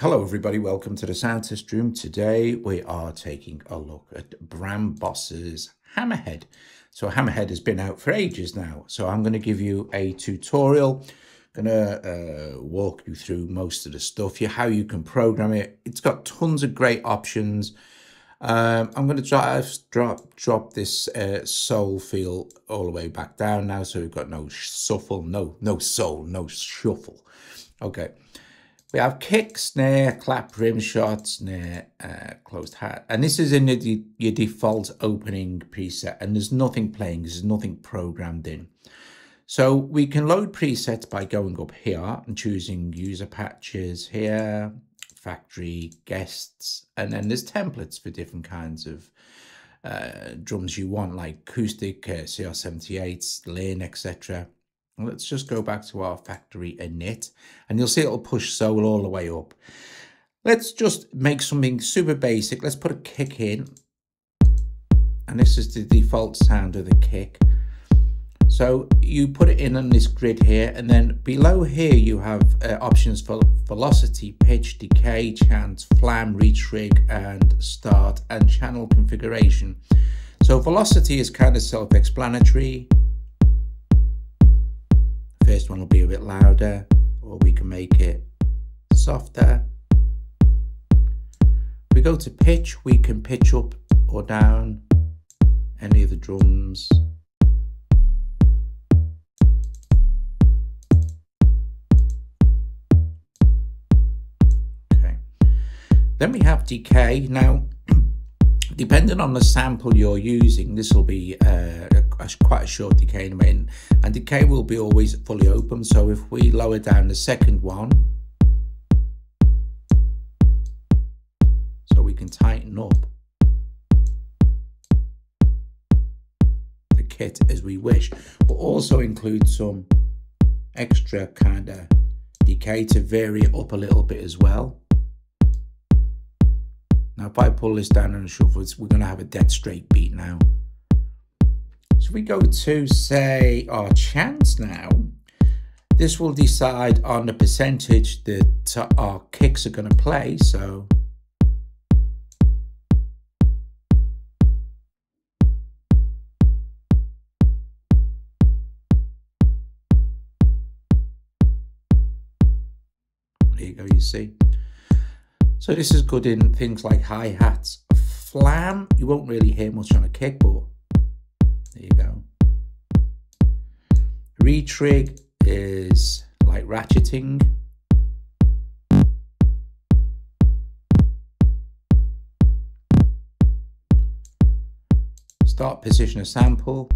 Hello everybody, welcome to the test room. Today we are taking a look at Bram Bos's Hammerhead. So Hammerhead has been out for ages now, so I'm going to give you a tutorial. I'm going to uh, walk you through most of the stuff, here, how you can program it. It's got tons of great options. Um, I'm going to drop, drop, drop this uh, soul feel all the way back down now, so we've got no shuffle, no, no soul, no shuffle. Okay. We have kick, snare, clap, rim shot, snare, uh, closed hat. And this is in your, your default opening preset and there's nothing playing, there's nothing programmed in. So we can load presets by going up here and choosing user patches here, factory, guests, and then there's templates for different kinds of uh, drums you want, like acoustic, uh, CR78s, Linn, etc. Let's just go back to our factory init, and you'll see it'll push soul all the way up. Let's just make something super basic. Let's put a kick in. And this is the default sound of the kick. So you put it in on this grid here, and then below here you have uh, options for velocity, pitch, decay, chance, flam, retrig, and start, and channel configuration. So velocity is kind of self-explanatory. First one will be a bit louder, or we can make it softer. If we go to pitch, we can pitch up or down any of the drums. Okay. Then we have decay. Now, depending on the sample you're using, this will be uh, a, a, quite a short decay in and decay will be always fully open. So if we lower down the second one, so we can tighten up the kit as we wish, but also include some extra kind of decay to vary it up a little bit as well. Now if I pull this down and shuffle, we're going to have a dead straight beat now. So we go to say our chance now. This will decide on the percentage that our kicks are going to play. So there you go, you see. So this is good in things like hi-hats. Flam, you won't really hear much on a kick, but there you go. Retrig is like ratcheting. Start position a sample.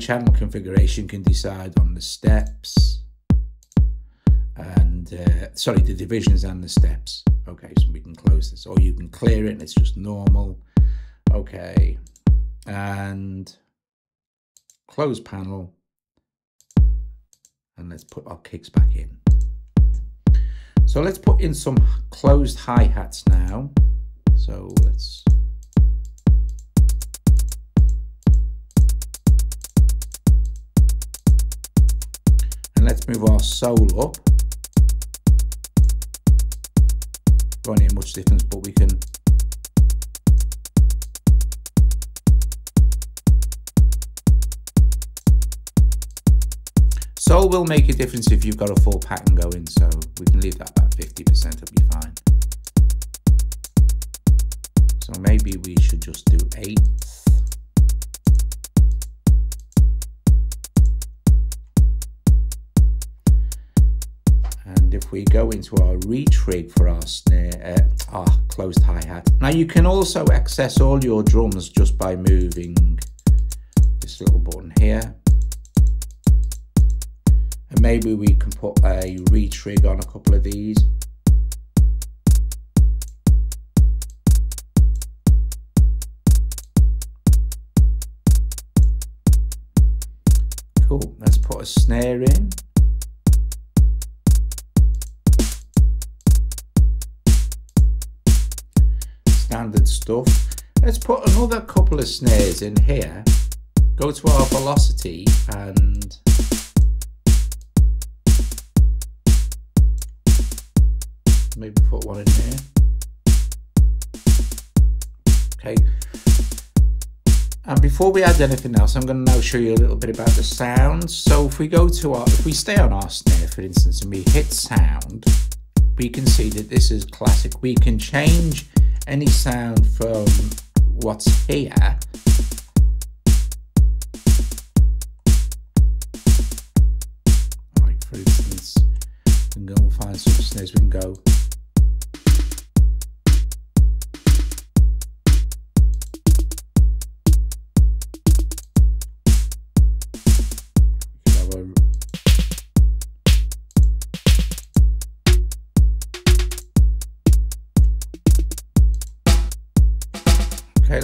Channel configuration can decide on the steps and uh, sorry, the divisions and the steps. Okay, so we can close this or you can clear it and it's just normal. Okay, and close panel. And let's put our kicks back in. So let's put in some closed hi-hats now. So let's let's move our soul up. Won't hear much difference, but we can Soul will make a difference if you've got a full pattern going, so we can leave that about 50%, it'll be fine. So maybe we should just do 8 we go into our retrig for our snare, uh, our closed hi-hat. Now you can also access all your drums just by moving this little button here. And maybe we can put a retrig on a couple of these. Cool, let's put a snare in. Standard stuff. Let's put another couple of snares in here go to our velocity and maybe put one in here. Okay. And before we add anything else, I'm going to now show you a little bit about the sounds. So if we go to our, if we stay on our snare, for instance, and we hit sound, we can see that this is classic. We can change any sound from what's here like for instance we can go and find some snares we can go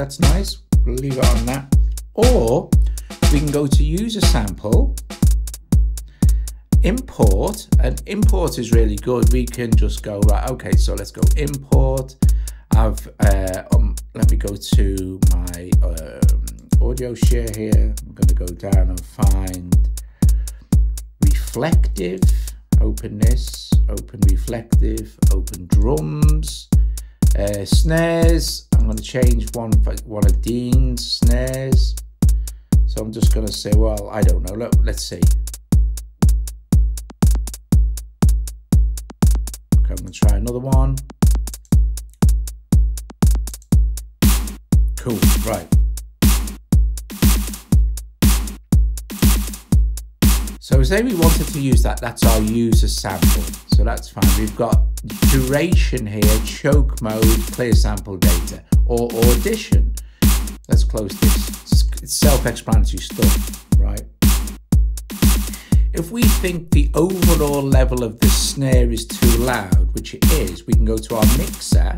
that's nice. We'll leave it on that. Or we can go to user sample, import, and import is really good. We can just go, right, okay, so let's go import. I've, uh, um, let me go to my um, AudioShare here. I'm to go down and find reflective, open this, open reflective, open drums, uh, snares, I'm going to change one one of Dean's snares. So I'm just going to say, well, I don't know. Let, let's see. Okay, I'm going to try another one. Cool, right. So say we wanted to use that, that's our user sample. So that's fine. We've got duration here, choke mode, clear sample data, or audition. Let's close this. It's self-explanatory stuff, right? If we think the overall level of the snare is too loud, which it is, we can go to our mixer,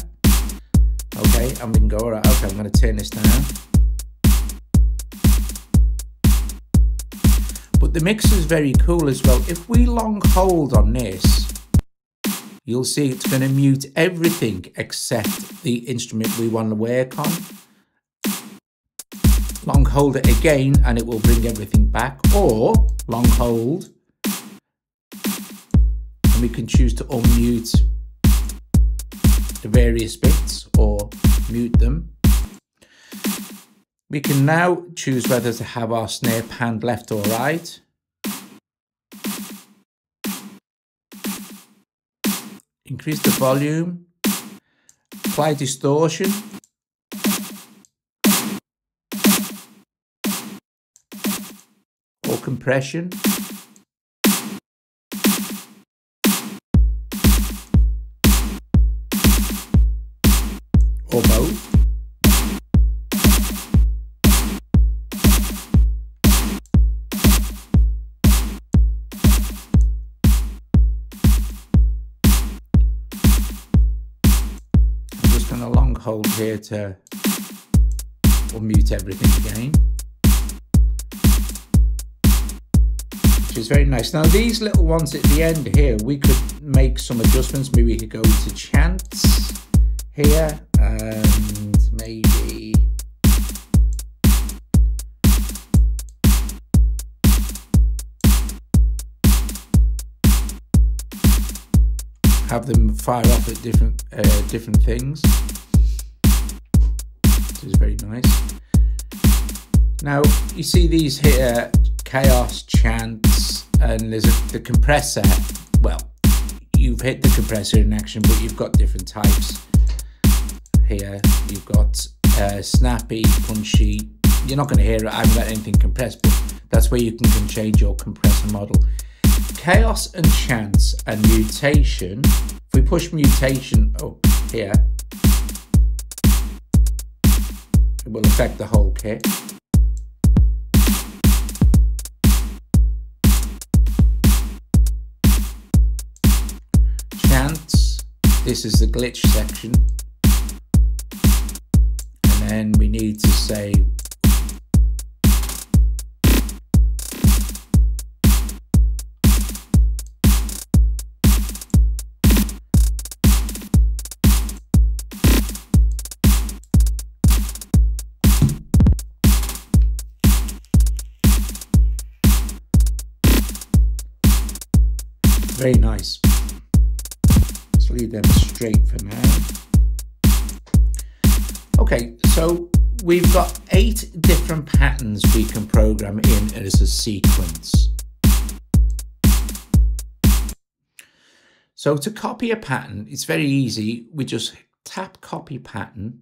okay, and we can go, all right, okay, I'm going to turn this down. But the mixer is very cool as well. If we long hold on this, you'll see it's going to mute everything except the instrument we want to work on. Long hold it again and it will bring everything back or long hold and we can choose to unmute the various bits or mute them. We can now choose whether to have our snare panned left or right. Increase the volume, apply distortion, or compression. Here to unmute everything again. Which is very nice. Now these little ones at the end here, we could make some adjustments. Maybe we could go to chance here and maybe have them fire off at different uh, different things which is very nice. Now, you see these here, chaos, chance, and there's a, the compressor. Well, you've hit the compressor in action, but you've got different types. Here, you've got uh, snappy, punchy. You're not going to hear it. I haven't got anything compressed, but that's where you can change your compressor model. Chaos and chance and mutation. If we push mutation, oh, here, it will affect the whole kit. Chance, this is the glitch section. And then we need to say Very nice. Let's leave them straight for now. Okay, so we've got eight different patterns we can program in as a sequence. So to copy a pattern, it's very easy. We just tap copy pattern,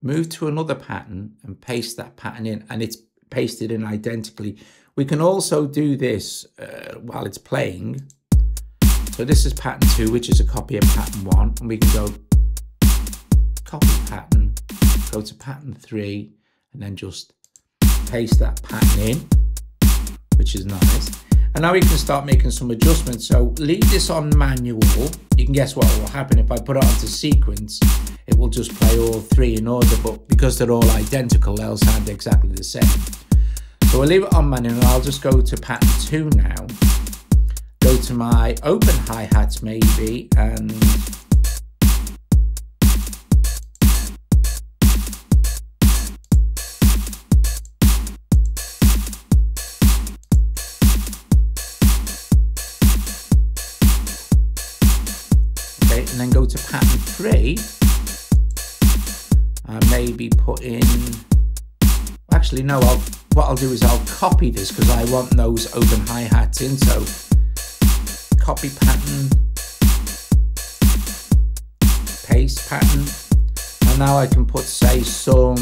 move to another pattern and paste that pattern in and it's pasted in identically. We can also do this uh, while it's playing. So this is pattern two, which is a copy of pattern one and we can go copy pattern, go to pattern three and then just paste that pattern in, which is nice. And now we can start making some adjustments. So leave this on manual. You can guess what will happen if I put it onto sequence. It will just play all three in order, but because they're all identical, they'll sound exactly the same. So I'll leave it on manual and I'll just go to pattern two now. Go to my open hi-hats maybe and and then go to pattern three. And maybe put in actually no I'll what I'll do is I'll copy this because I want those open hi-hats in so copy pattern paste pattern and now I can put say some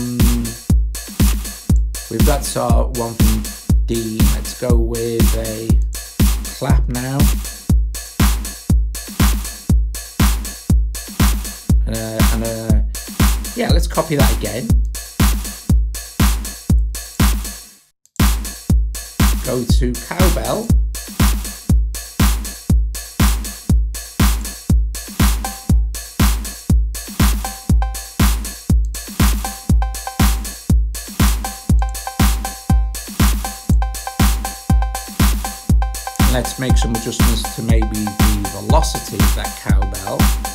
we've got our one from D let's go with a clap now Uh, and uh, yeah, let's copy that again. Go to cowbell. Make some adjustments to maybe the velocity of that cowbell.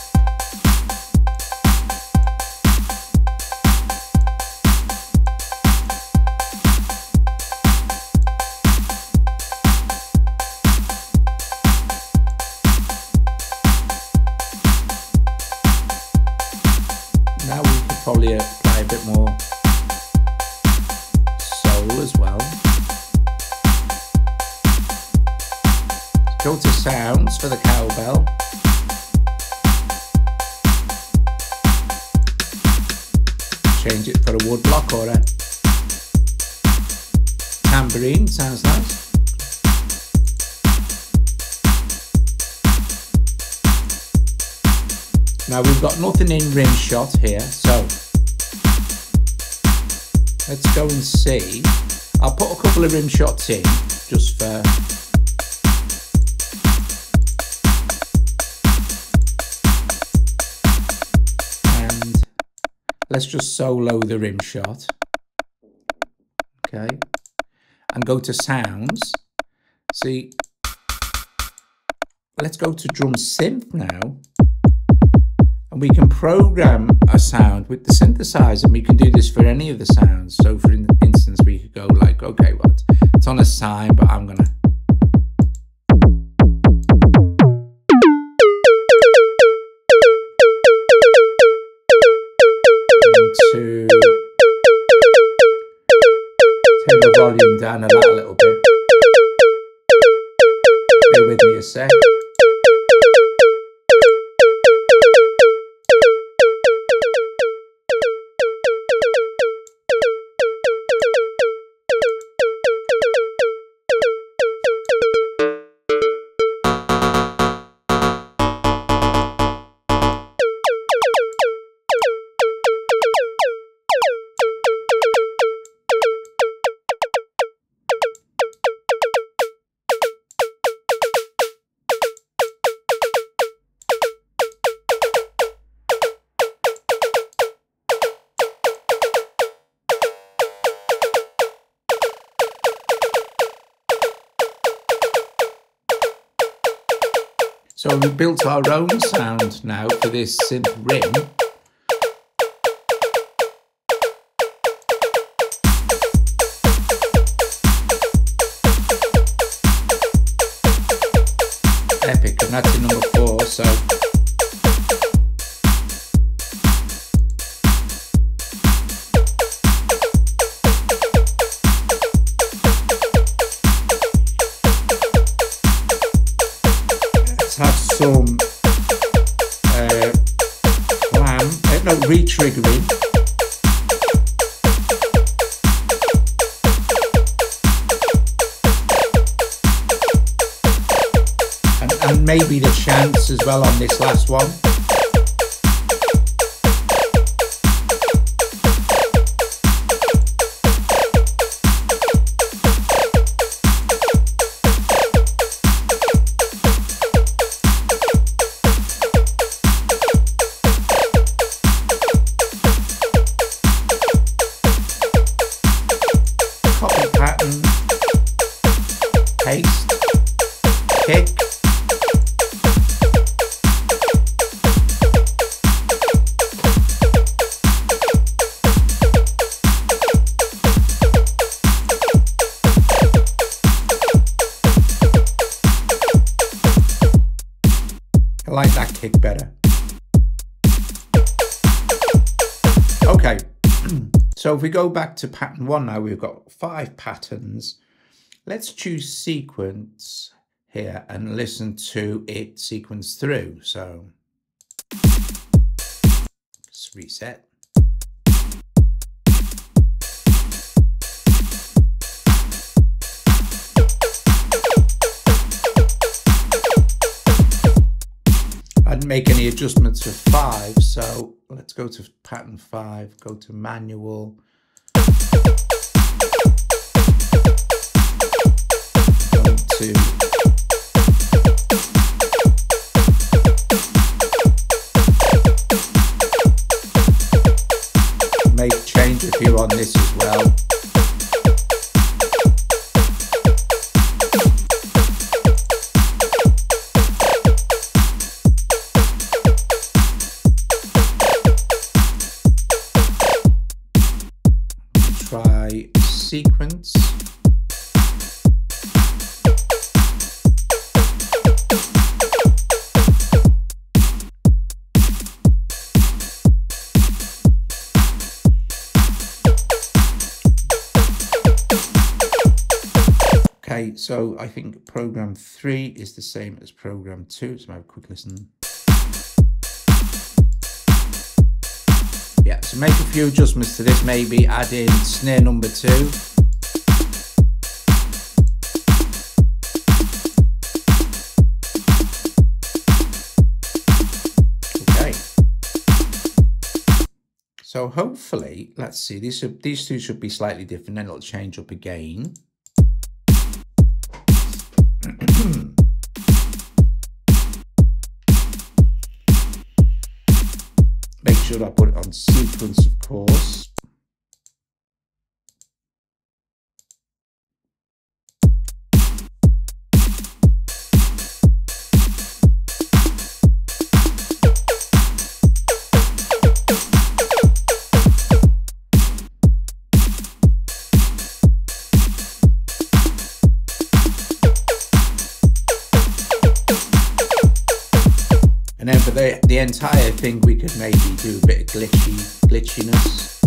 Or a eh? tambourine, sounds nice. Now we've got nothing in rim shot here, so let's go and see. I'll put a couple of rim shots in just for let's just solo the rim shot. Okay, and go to sounds. See, let's go to drum synth now and we can program a sound with the synthesizer and we can do this for any of the sounds so for instance we could go like okay well it's, on a sine but i'm gonna to turn the volume down a little bit. Bear with me a sec So we built our own sound now for this synth ring. Epic. And that's in number four, so well on this last one. Go back to pattern one now, we've got five patterns. Let's choose sequence here and listen to it sequence through. So let's reset. I didn't make any adjustments for five, so let's go to pattern five, go to manual. Make change if you're on this as well. So I think program three is the same as program two. So have a quick listen. Yeah, so make a few adjustments to this, maybe add in snare number two. Okay. So hopefully, let's see, these, these two should be slightly different, then it'll change up again. I put it on sequence, of course. And then for the, the entire thing, we could maybe do a bit of glitchy glitchiness.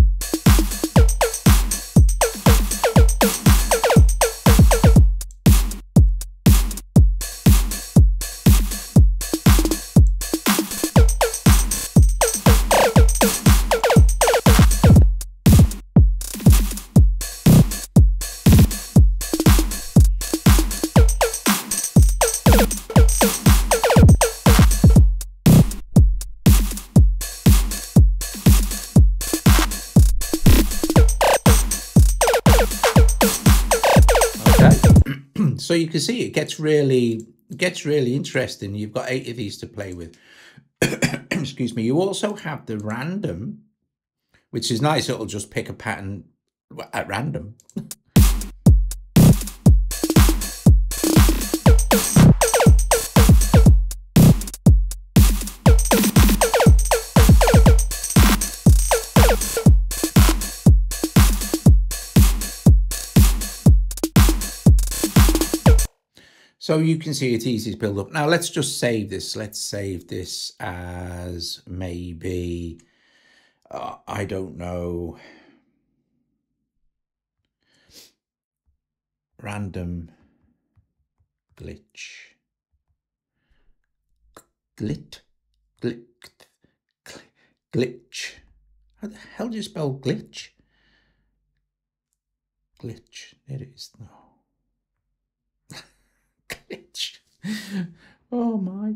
Can see it gets really gets really interesting. You've got eight of these to play with. Excuse me. You also have the random, which is nice. It'll just pick a pattern at random. So you can see it's easy to build up. Now let's just save this. Let's save this as maybe, uh, I don't know, random glitch. Glit, glit, glitch. How the hell do you spell glitch? Glitch. There it is. No. glitch. Oh my.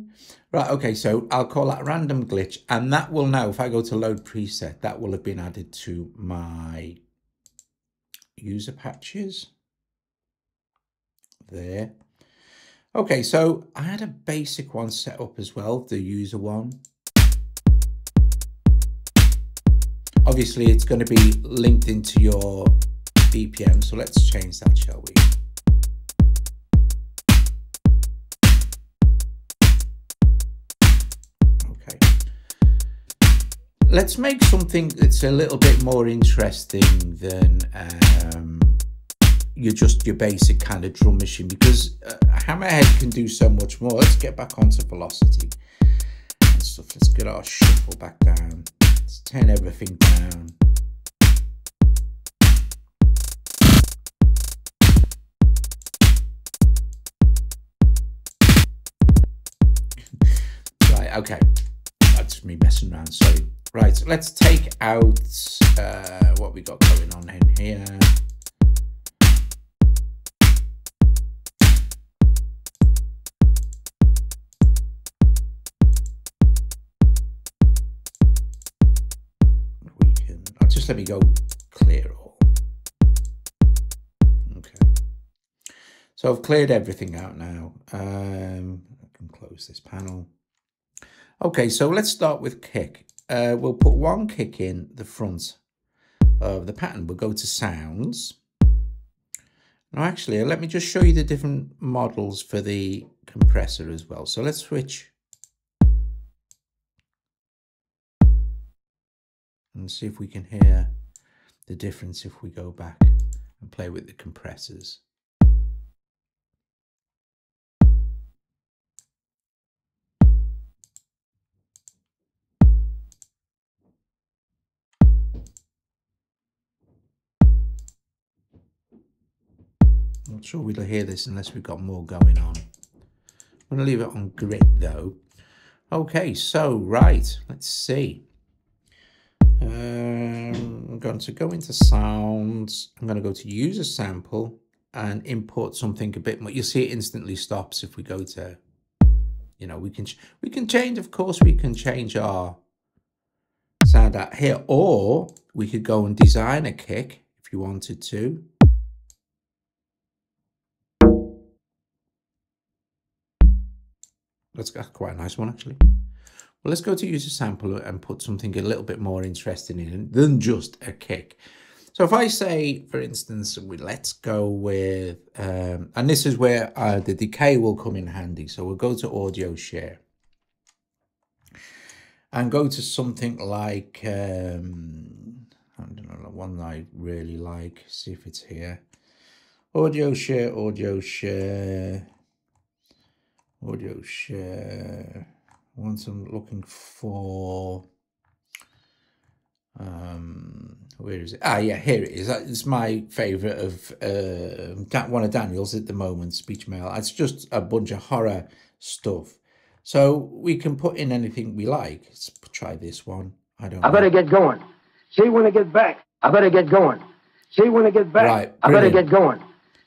Right, okay, so I'll call that random glitch. And that will now, if I go to load preset, that will have been added to my user patches. There. Okay, so I had a basic one set up as well, the user one. Obviously, it's going to be linked into your BPM, so let's change that, shall we? Let's make something that's a little bit more interesting than um, just your basic kind of drum machine because uh, Hammerhead can do so much more. Let's get back onto velocity and stuff. Let's get our shuffle back down. Let's turn everything down. right, okay. That's me messing around, sorry. Right, so let's take out uh, what we got going on in here. We can just let me go clear all. Okay. So I've cleared everything out now. Um, I can close this panel. Okay, so let's start with kick. Uh, we'll put one kick in the front of the pattern. We'll go to sounds. Now actually, let me just show you the different models for the compressor as well. So let's switch and see if we can hear the difference if we go back and play with the compressors. Not sure we'll hear this unless we've got more going on. I'm going to leave it on grit though. Okay, so right, let's see. Um, I'm going to go into sounds. I'm going to go to user sample and import something a bit more. You'll see it instantly stops if we go to, you know, we can, we can change, of course, we can change our sound out here, or we could go and design a kick if you wanted to. That's quite a nice one, actually. Well, let's go to use a sample and put something a little bit more interesting in than just a kick. So if I say, for instance, we, let's go with, um, and this is where uh, the decay will come in handy. So we'll go to AudioShare and go to something like, um, I don't know, one I really like, see if it's here. AudioShare, audio share, AudioShare. Once I'm looking for um where is it? Ah yeah here it is. It's my favorite of uh one of daniel's at the moment speech mail. It's just a bunch of horror stuff. So we can put in anything we like. Let's try this one. I don't i better get going. See when i get back. I better get going. See when i get back. Right, i better get going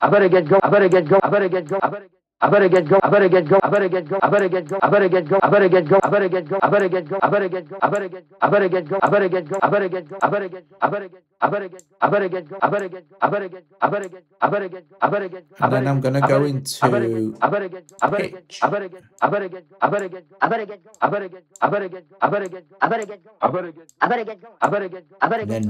I better get go. I better I better get go. I better get go. I better get go. I better get go. I better get go. I better get go. I better get go. I better get go. I better get go. I better get go. I better get go. I better get go. I better get go. I better get go. I better get go. I better get go. I better get go. I better get go. And then I'm to go into better and then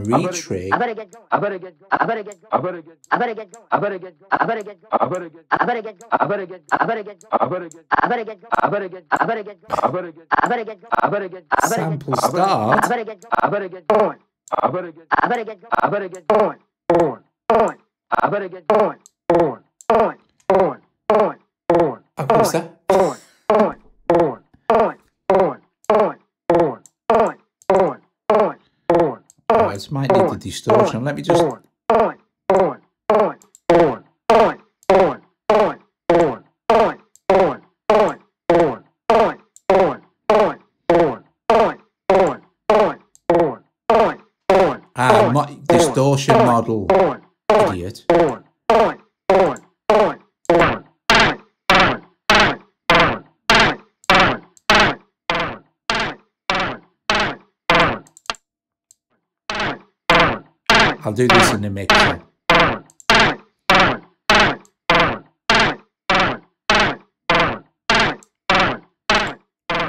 get Sample start. I better get I better get go. I better get go. I better get go. Oh, what's that? Oh, it might need the distortion. Let me just. Ah, I'll do this in the mixer.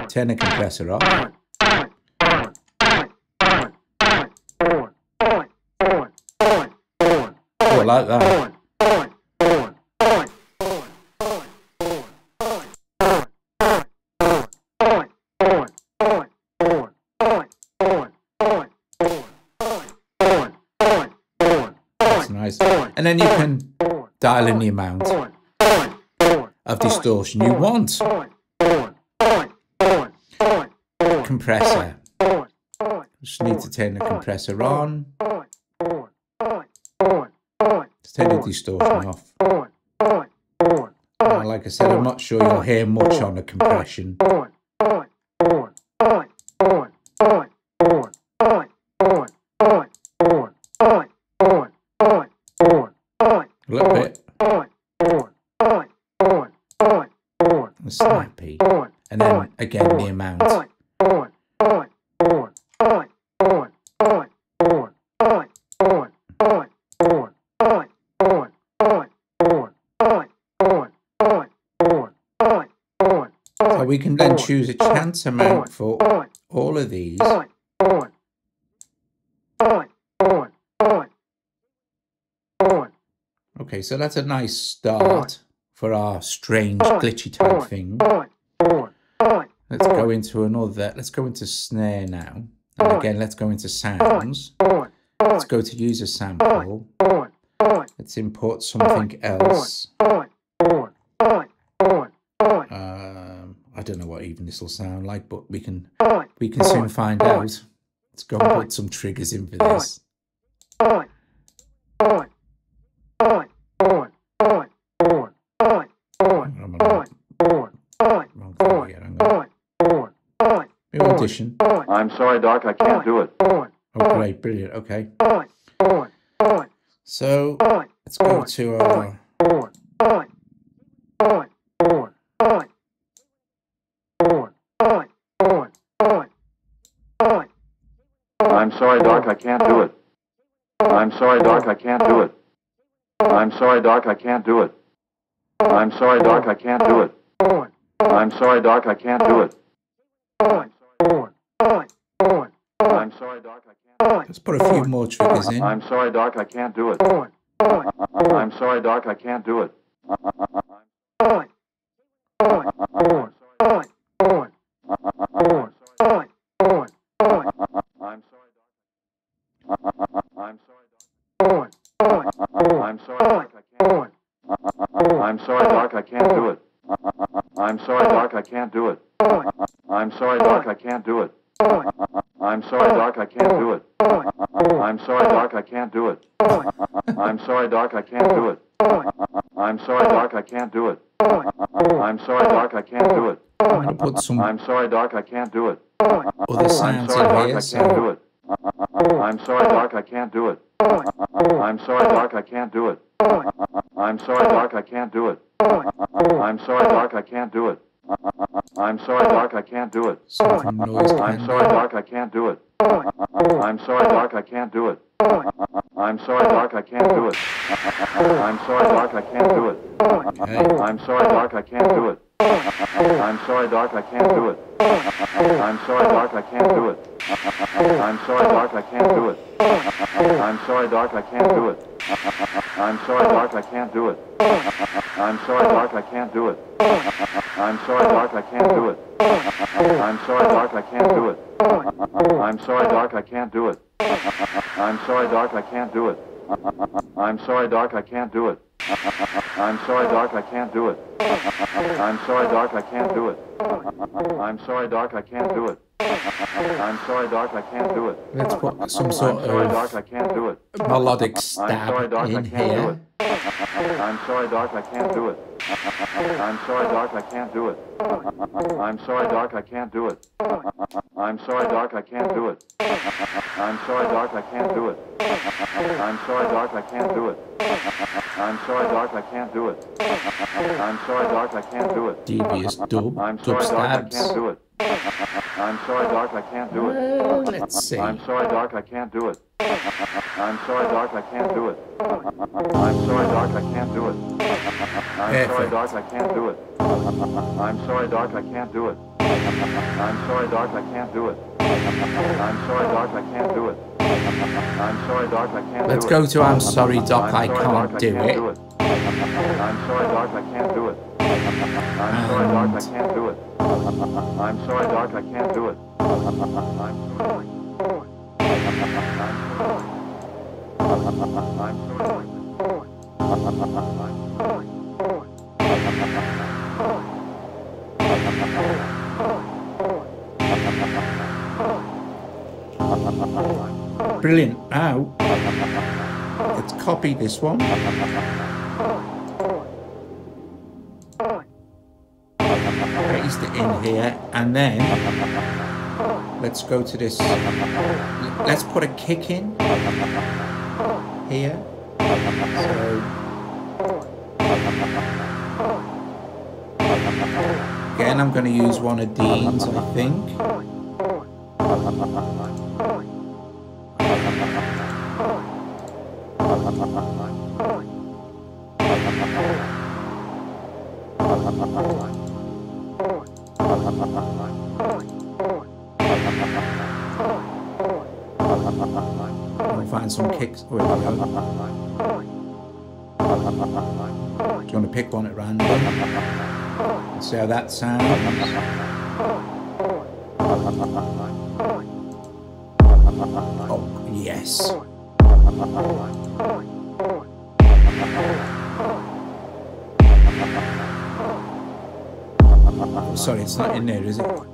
Turn the compressor off. Oh, like that. And then you can dial in the amount of distortion you want. Compressor. Just need to turn the compressor on. Just turn the distortion off. Like I said, I'm not sure you'll hear much on the compression. A little bit snappy. And then again the amount. So we can then choose a chance amount for all of these. Okay, so that's a nice start for our strange glitchy type thing. Let's go into another, let's go into snare now. And again, let's go into sounds. Let's go to user sample. Let's import something else. Um, I don't know what even this will sound like, but we can we can soon find out. Let's go and put some triggers in for this. I'm gonna- wrong thing here, hang on. New audition. I'm sorry, Doc, I can't do it. Oh, great, brilliant. Okay. So let's go to our. I'm sorry, Doc, I can't do it. I'm sorry, Doc, I can't do it. I'm sorry, Doc, I can't do it. I'm sorry, Doc, I can't do it. I'm sorry, Doc, I can't do it. I'm sorry, Doc, I can't do it. Let's put a few more triggers in. I'm sorry, Doc, I can't do it. I'm sorry, Doc, I can't do it. Sounds sorry, Doc. I can't do it. I'm sorry, Doc, I can't do it. I'm sorry, Doc, I can't do it. I'm sorry, Doc, I can't do it. I'm sorry, Doc, I can't do it. I'm sorry, Doc, I can't do it. I'm sorry, Doc, I can't do it. I'm sorry, Doc, I can't do it. I'm sorry, Doc, I can't do it. I'm sorry, Doc, I can't do it. I'm sorry, Doc, I can't do it. I'm sorry, Doc, I can't do it. I'm sorry, Doc, I can't do it. I'm sorry, Doc, I can't do it. I'm sorry, Doc, I can't do it. I'm sorry, Doc, I can't do it. I'm sorry, Doc, I can't do it. I'm sorry, Doc, I can't do it. I'm sorry, Doc, I can't do it. I'm sorry, Doc, I can't do it. I'm sorry, Doc, I can't do it. I'm sorry, Doc, I can't do it. I'm sorry, Doc, I can't do it. I'm sorry, Doc, I can't do it. I'm sorry, Doc, I can't do it. I'm sorry, Doc, I can't do it. Let's put some sort sorry, Doc, of I can't do it. melodic I'm sorry, stab Doc, I in can't do here. it. I'm sorry, Doc, I can't do it. I'm sorry, Doc, I can't do it. I'm sorry, Doc, I can't do it. I'm sorry, Doc, I can't do it. I'm sorry, Doc, I can't do it. I'm sorry, Doc, I can't do it. I'm sorry, Doc, I can't do it. I'm sorry, Doc, I can't do it. Devious dub, I'm sorry, Doc, I can't do it. I'm sorry, Doc, I can't do it. Let's see. I'm sorry, Doc, I can't do it. I'm sorry, Doc, I can't do it. I'm sorry, Doc, I can't do it. I'm sorry, Doc, I can't do it. I'm sorry, Doc, I can't do it. I'm sorry, Doc, I can't do it. I'm sorry, Doc, I can't do it. I'm sorry, Doc, I can't do it. Let's go to I'm sorry, Doc, I can't do it. do it. I'm sorry, Doc, I can't do it. I'm sorry, Doc, I can't do it. I'm sorry, Doc, I can't do it. I'm sorry. Brilliant. Now, let's copy this one. Paste it in here, and then let's go to this. Let's put a kick in here. So, again, I'm going to use one of Dean's, I think. Do you want to pick one at random? And see how that sounds? Oh, yes. Sorry, it's not in there, is it?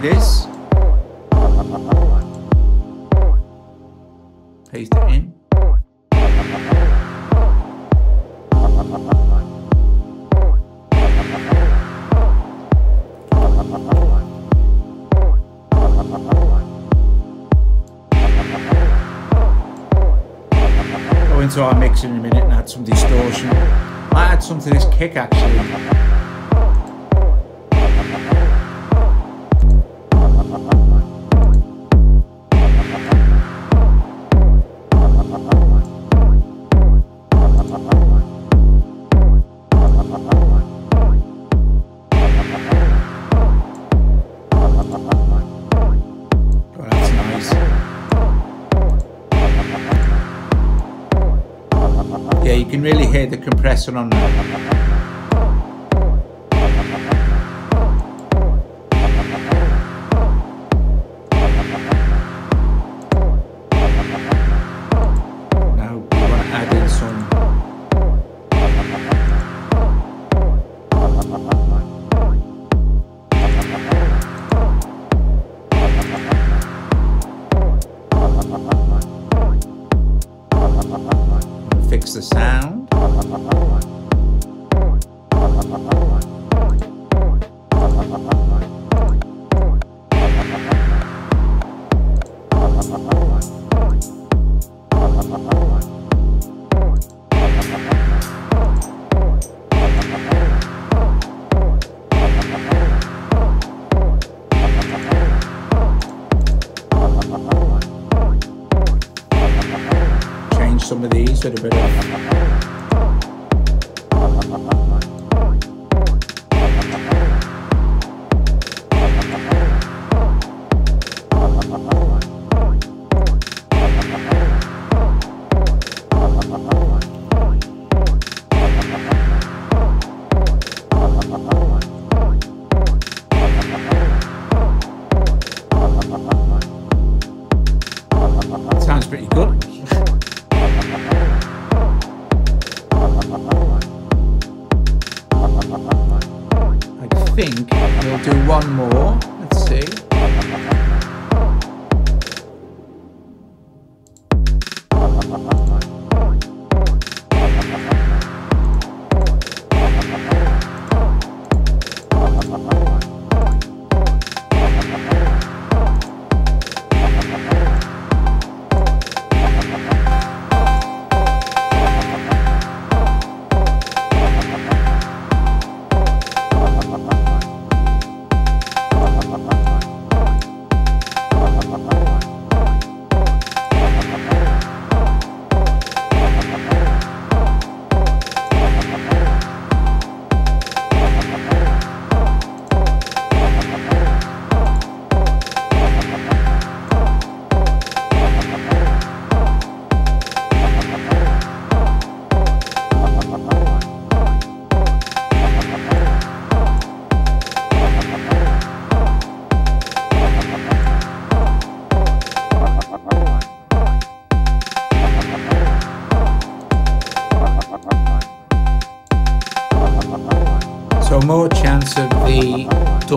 To this. Paste it in. Go into our mix in a minute and add some distortion. Might add some to this kick actually. Compressor on. Now we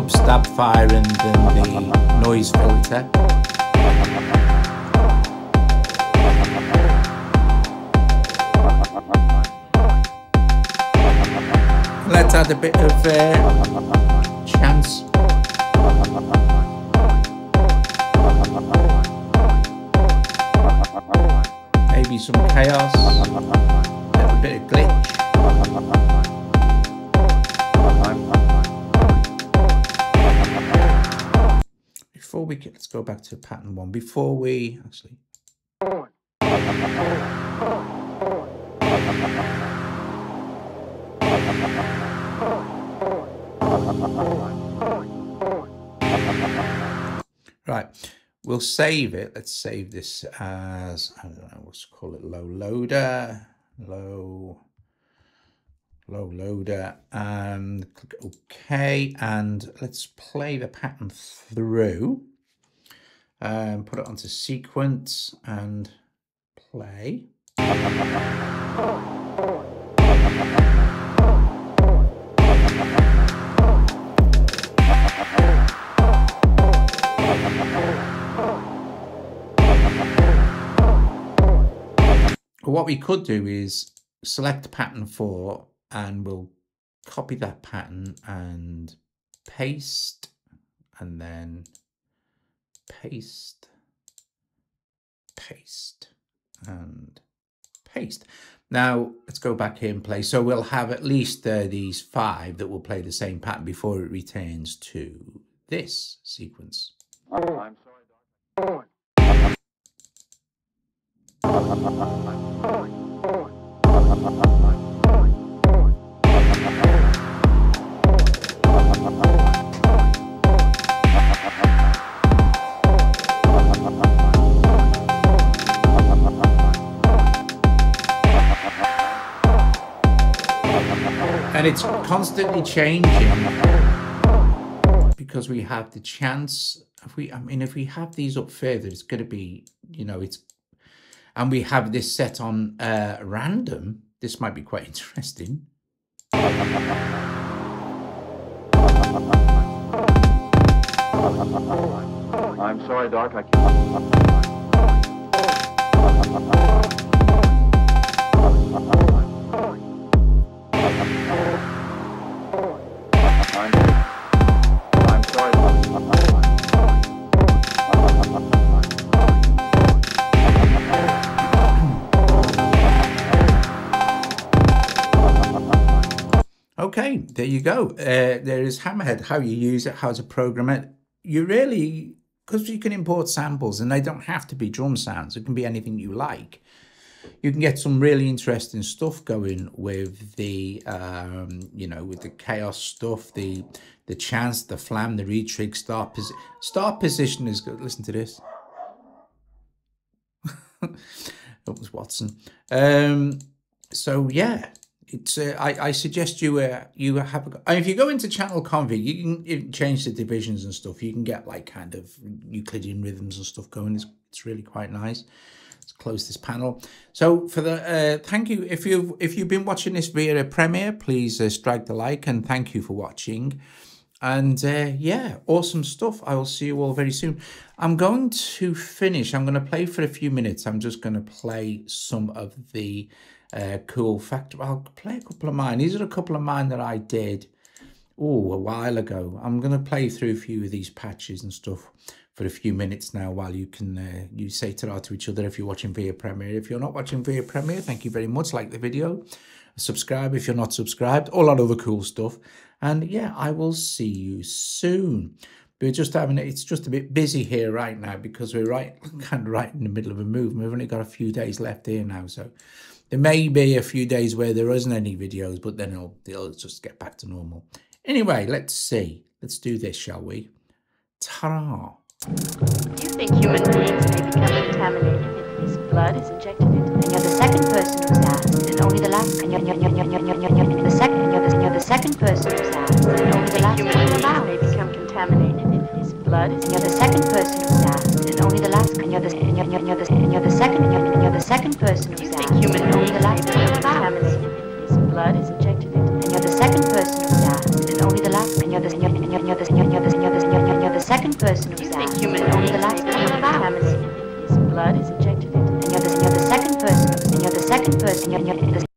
dubstep firing than the noise filter. Let's add a bit of uh, chance. Maybe some chaos, a bit of glitch. Before we get, let's go back to pattern one. Before we actually, right, we'll save it. Let's save this as I don't know. Let's call it low loader, low loader and click OK and let's play the pattern through and put it onto sequence and play. What we could do is select pattern four and we'll copy that pattern and paste and then paste, paste and paste. Now let's go back here and play. So we'll have at least uh, these five that will play the same pattern before it returns to this sequence. I'm and it's constantly changing because we have the chance if we i mean if we have these up further it's going to be you know it's and we have this set on uh random this might be quite interesting I'm sorry, Doc. I can't. There you go. Uh, there is hammerhead how you use it how to program it. You really because you can import samples and they don't have to be drum sounds it can be anything you like. You can get some really interesting stuff going with the um you know with the chaos stuff the the chance the flam the retrig start position start position is good. Listen to this. That was watson. Um so yeah it's uh, I, I suggest you uh, you have a, if you go into channel config you can change the divisions and stuff you can get like kind of euclidean rhythms and stuff going it's, it's really quite nice let's close this panel so for the uh thank you if you've if you've been watching this via a premiere please uh, strike the like and thank you for watching And uh, yeah, awesome stuff. I will see you all very soon. I'm going to finish. I'm going to play for a few minutes. I'm just going to play some of the uh, cool fact. I'll play a couple of mine. These are a couple of mine that I did oh a while ago. I'm going to play through a few of these patches and stuff for a few minutes now while you can uh, you say ta to each other if you're watching via Premiere. If you're not watching via Premiere, thank you very much. Like the video, subscribe if you're not subscribed, all that other cool stuff. And yeah, I will see you soon. We're just having it's just a bit busy here right now because we're right kind of right in the middle of a move. We've only got a few days left here now, so there may be a few days where there isn't any videos, but then it'll, it'll just get back to normal. Anyway, let's see. Let's do this, shall we? Ta-ra! You think human beings may become contaminated if his blood is injected into And you're the second person who's asked, and only the last. And you're, you're, you're, you're, you're, you're, you're the second. And you're the, you're the second person who's asked, and only the last. human beings may become contaminated if his blood And you're the second person who's asked, and only the last. And you're the, and you're, you're, you're the, and you're the second. And you're, and you're the second person You who's think asked, human only the last. become one allowed. contaminated his blood is injected into And you're the second person who's asked, and only the last. And you're the, and you're, and you're, you're the, and you're, you're the, and you're the, and you're, you're the second person You who's think asked, human only the last. one become allowed. contaminated his blood is injected into And you're the, and you're the second person. And you're the second person. And you're the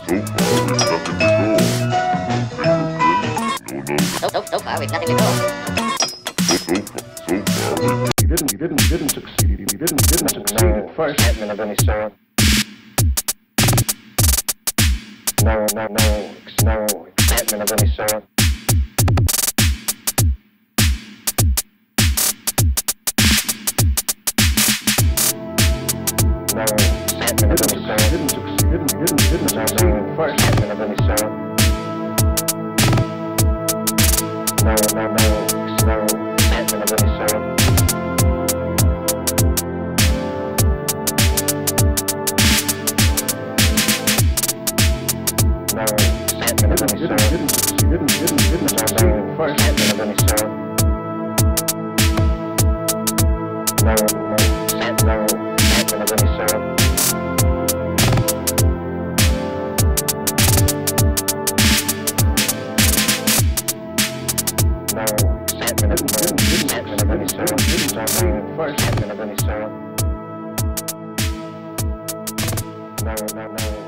So, so, so far, we've nothing to go on. He didn't, he didn't, he didn't succeed. He didn't, he didn't succeed at first. Admin of any sort. No, no, no, no excitement of any sort. No excitement of He any didn't, sort. Didn't succeed. Didn't, didn't, he didn't No, no first. excitement of any sort. No, no, no, no excitement of any sort. No excitement of any Didn't, sort. didn't. Didn't, didn't, didn't succeed at first. Excitement of any sort. No, no, no first. No, no, no.